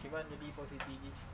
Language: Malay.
Gimana jadi posisi ni.